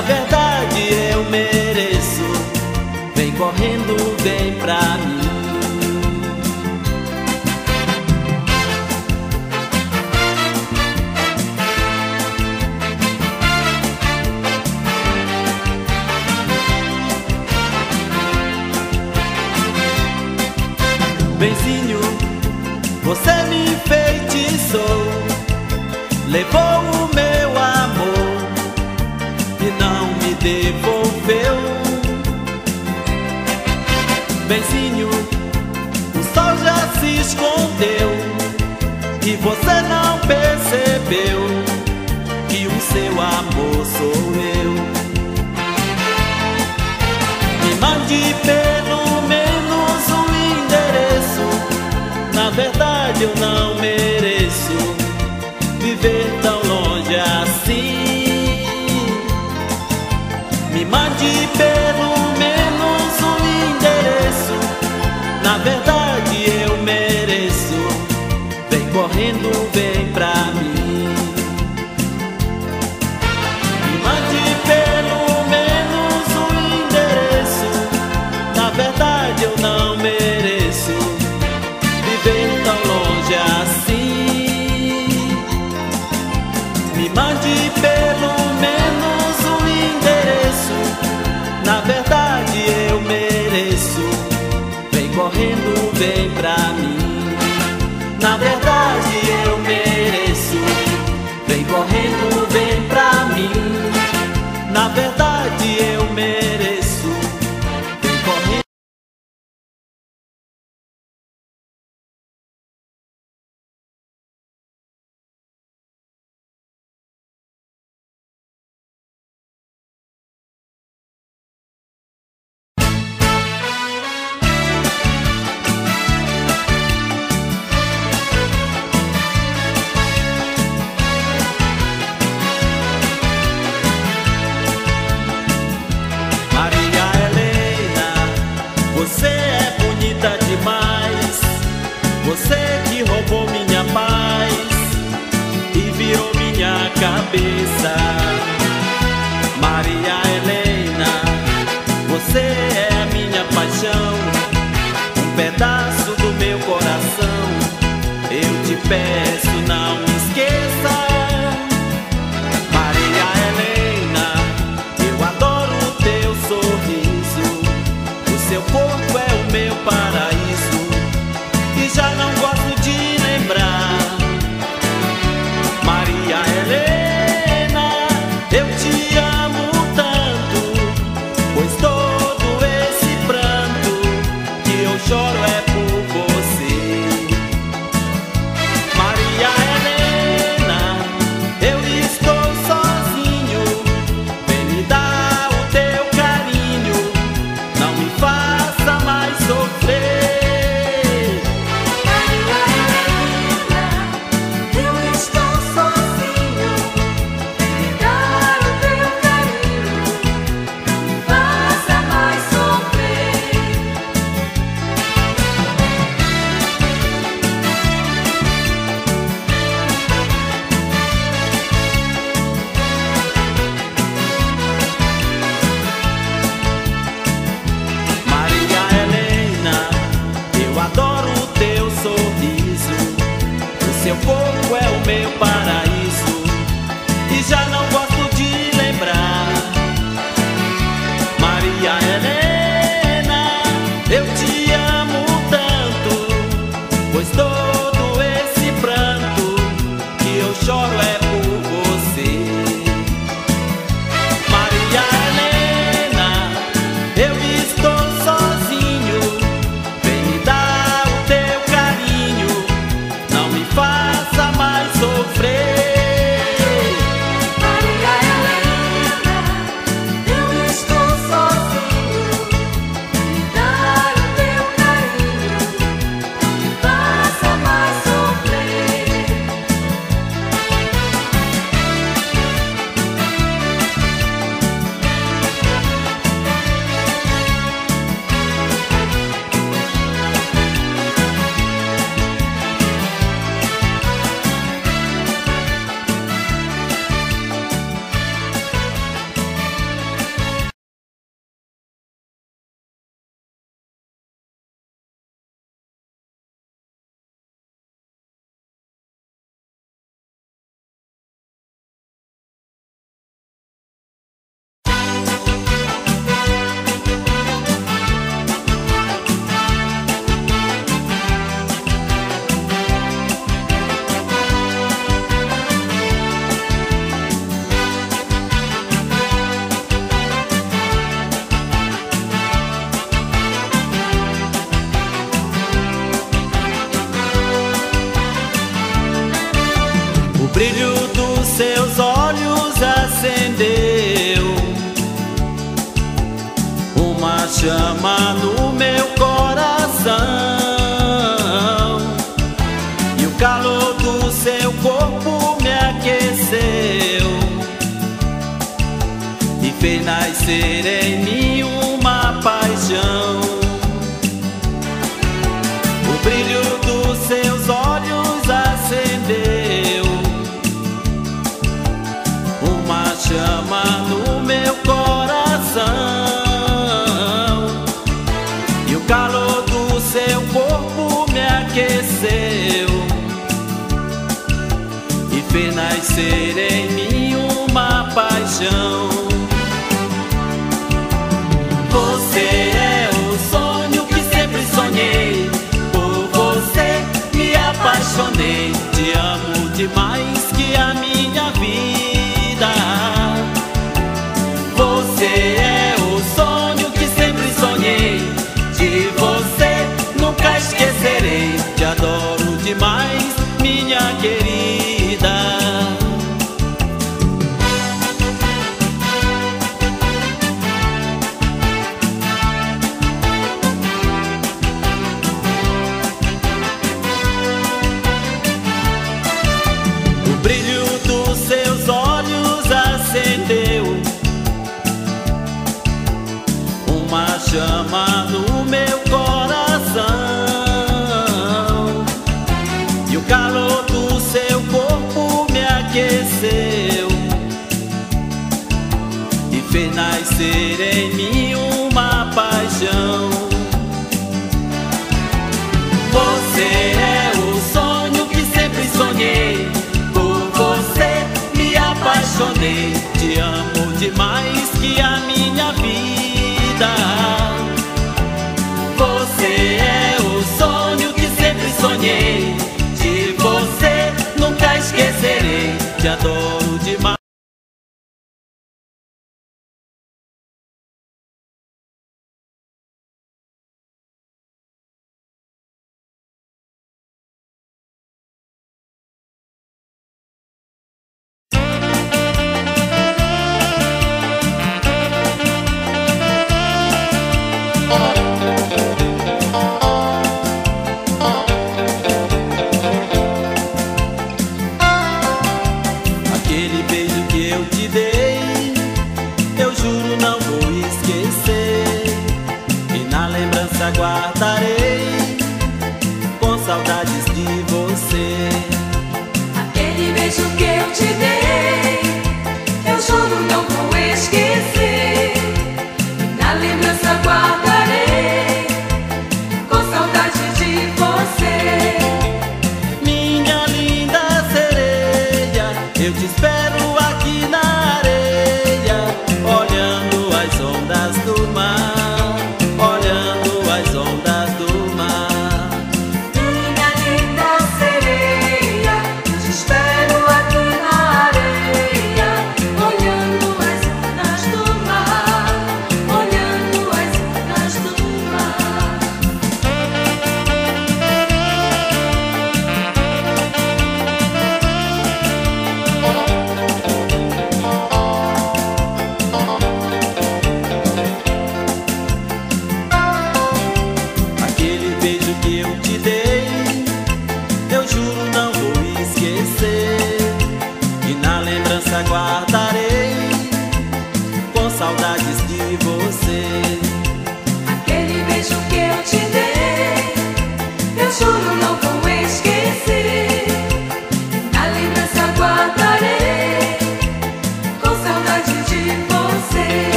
endereço. Eu Ser em mim uma paixão. Você é o sonho que sempre sonhei. Por você me apaixonei. Te amo demais. te amo demais que a lembrança guardarei.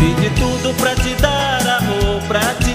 Fiz tudo pra te dar amor, pra te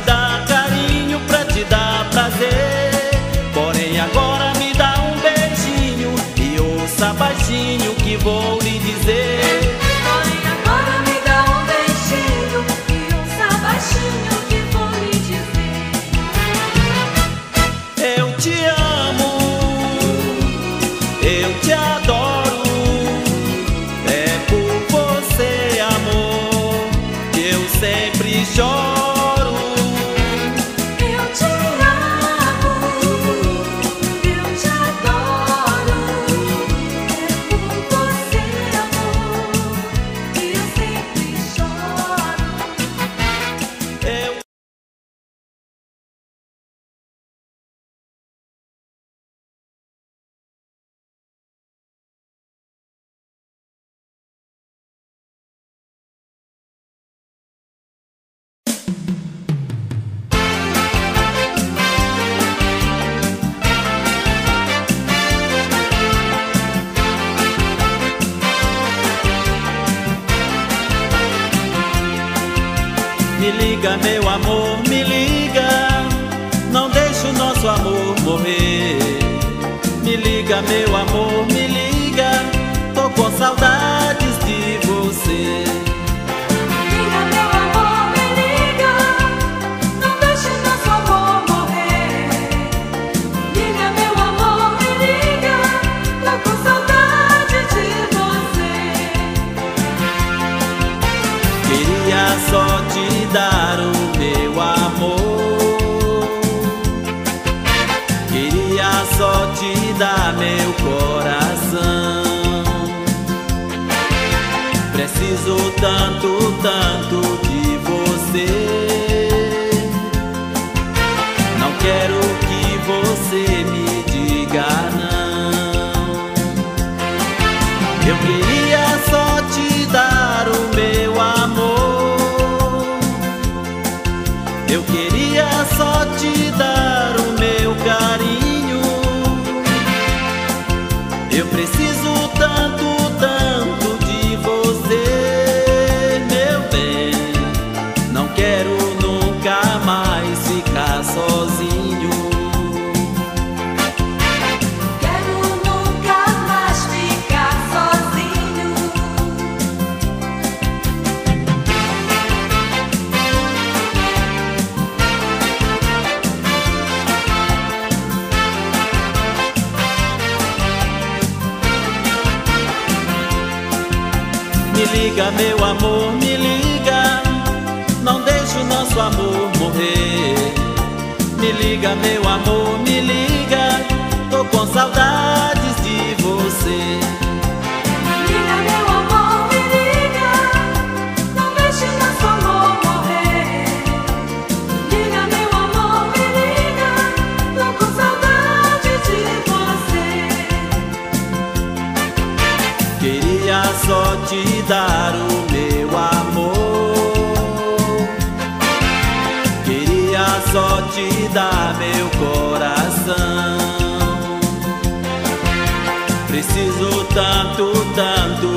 preciso tanto, tanto de você. Não quero amiga, meu amor, me liga. Não deixe o nosso amor morrer. Me liga, meu amor, me liga. Tô com saudade. tanto, tanto.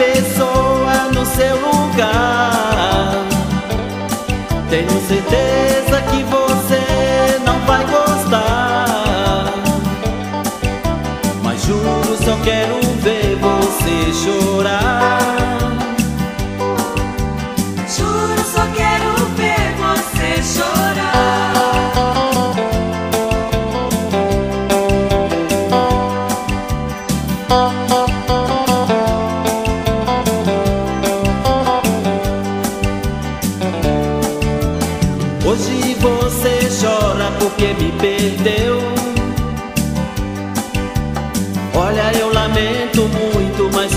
pessoa no seu lugar.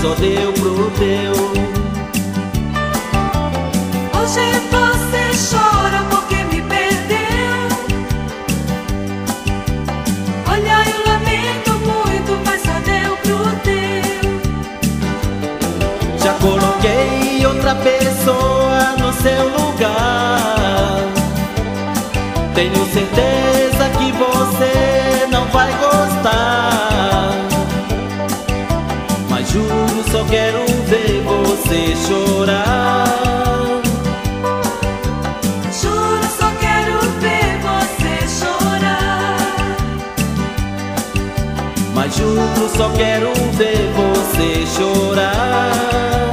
só deu pro teu. Hoje você chora porque me perdeu. Olha, eu lamento muito, mas só deu pro teu. Já coloquei outra pessoa no seu lugar. Tenho certeza que você não vai gostar. só quero ver você chorar. Juro, só quero ver você chorar. Mas juro, só quero ver você chorar.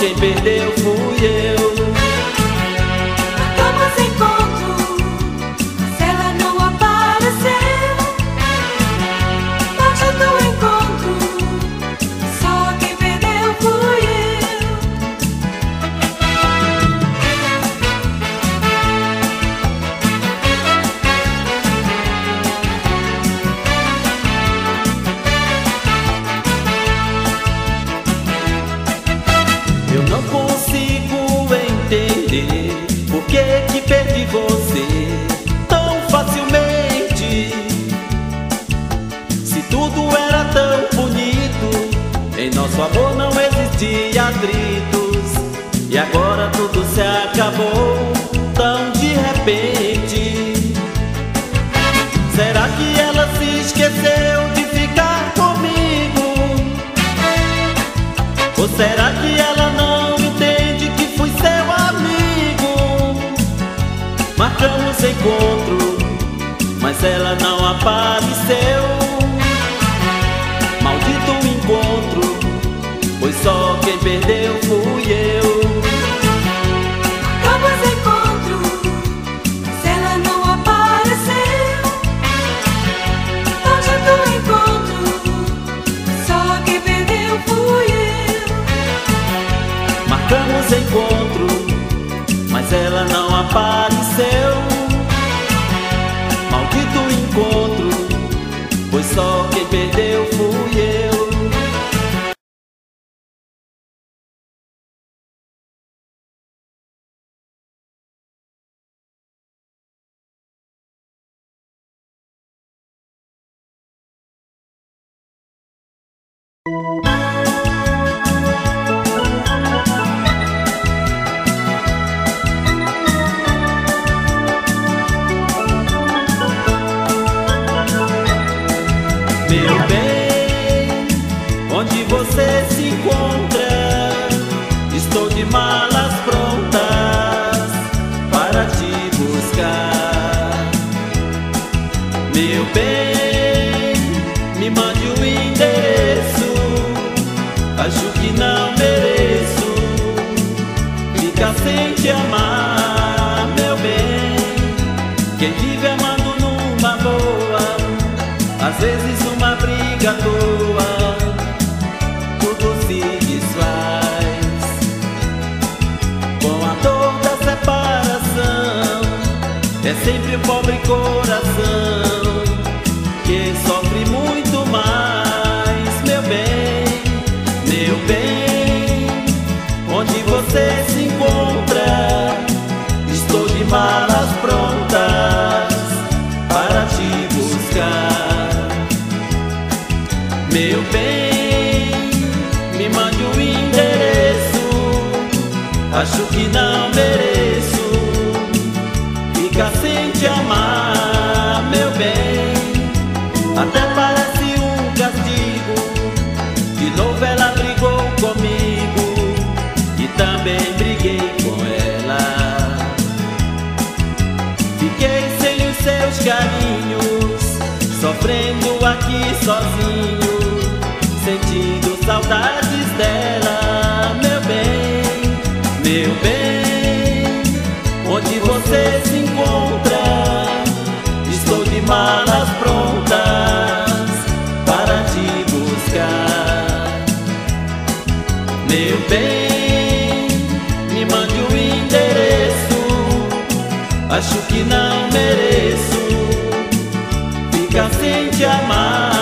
Quem perdeu fui eu. Atritos. E agora tudo se acabou tão de repente. Será que ela se esqueceu de ficar comigo? Ou será que ela não entende que fui seu amigo? Marcamos encontro, mas ela não apareceu. Apareceu. Te amar, meu bem. Quem vive amando numa boa às vezes uma briga à toa, tudo se desfaz. Com a dor da separação, é sempre o pobre coração sofrendo aqui sozinho, sentindo saudades dela, meu bem, meu bem. Onde você se encontra? Estou de malas prontas para te buscar. Meu bem, me mande o endereço. Acho que não mereço ficar sem te amar,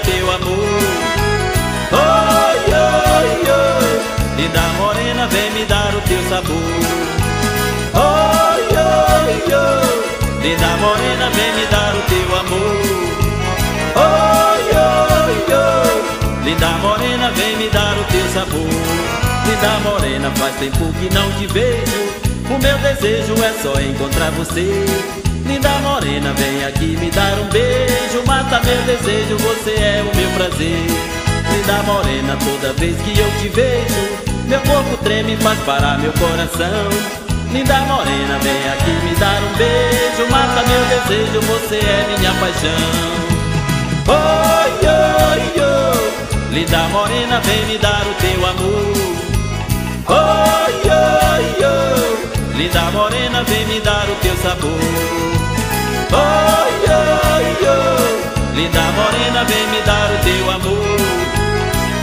teu amor. Oi, oi, oi, linda morena, vem me dar o teu sabor. Oi, oi, oi, linda morena, vem me dar o teu amor. Oi, oi, oi, linda morena, vem me dar o teu sabor. Linda morena, faz tempo que não te vejo. O meu desejo é só encontrar você. Linda morena, vem aqui me dar um beijo. Mata meu desejo, você é o meu prazer. Linda morena, toda vez que eu te vejo, meu corpo treme faz parar meu coração. Linda morena, vem aqui me dar um beijo. Mata meu desejo, você é minha paixão. Oi, oi, oi, linda morena, vem me dar o teu amor. Oi, oi, oi, linda morena, vem me dar o teu sabor. Oi, oi, oi, linda morena, vem me dar o teu amor.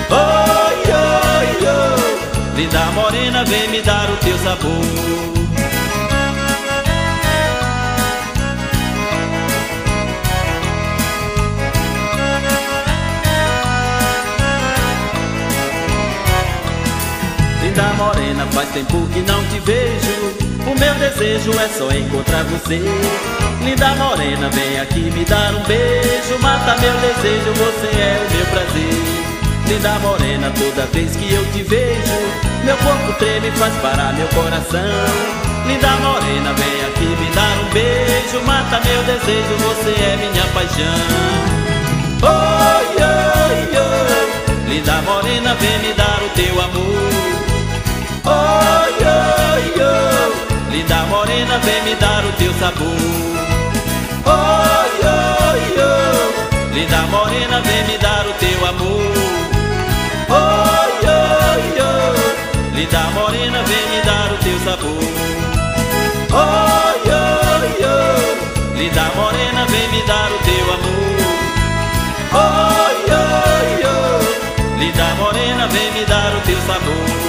Oi, oi, oi, linda morena, vem me dar o teu sabor. Linda morena, faz tempo que não te vejo. O meu desejo é só encontrar você. Linda morena, vem aqui me dar um beijo. Mata meu desejo, você é o meu prazer. Linda morena, toda vez que eu te vejo, meu corpo treme faz parar meu coração. Linda morena, vem aqui me dar um beijo. Mata meu desejo, você é minha paixão. Oi, oi, oi, linda morena, vem me dar o teu amor. Linda morena, vem me dar o teu sabor. Oi, oi, oi, linda morena, vem me dar o teu amor. Oi, oi, oi, linda morena, vem me dar o teu sabor. Oi, oi, oi, linda morena, vem me dar o teu amor. Oi, oi, oi, linda morena, vem me dar o teu sabor.